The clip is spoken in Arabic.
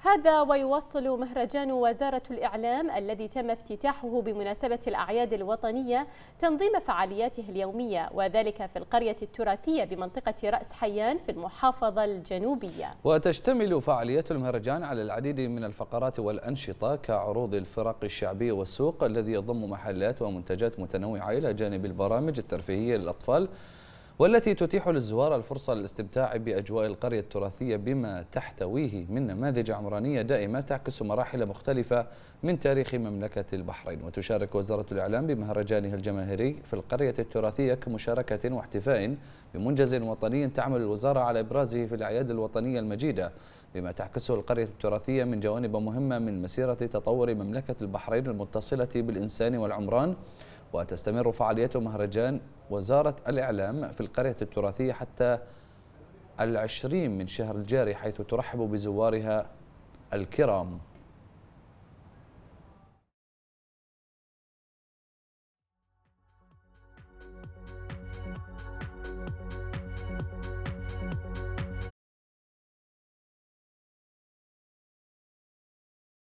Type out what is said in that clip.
هذا ويواصل مهرجان وزارة الإعلام الذي تم افتتاحه بمناسبة الأعياد الوطنية تنظيم فعالياته اليومية وذلك في القرية التراثية بمنطقة رأس حيان في المحافظة الجنوبية. وتشتمل فعاليات المهرجان على العديد من الفقرات والأنشطة كعروض الفرق الشعبية والسوق الذي يضم محلات ومنتجات متنوعة إلى جانب البرامج الترفيهية للأطفال والتي تتيح للزوار الفرصة للاستمتاع بأجواء القرية التراثية بما تحتويه من نماذج عمرانية دائمة تعكس مراحل مختلفة من تاريخ مملكة البحرين. وتشارك وزارة الإعلام بمهرجانها الجماهيري في القرية التراثية كمشاركة واحتفاء بمنجز وطني تعمل الوزارة على إبرازه في الأعياد الوطنية المجيدة بما تعكسه القرية التراثية من جوانب مهمة من مسيرة تطور مملكة البحرين المتصلة بالإنسان والعمران. وتستمر فعاليات مهرجان وزارة الإعلام في القرية التراثية حتى العشرين من شهر الجاري حيث ترحب بزوارها الكرام.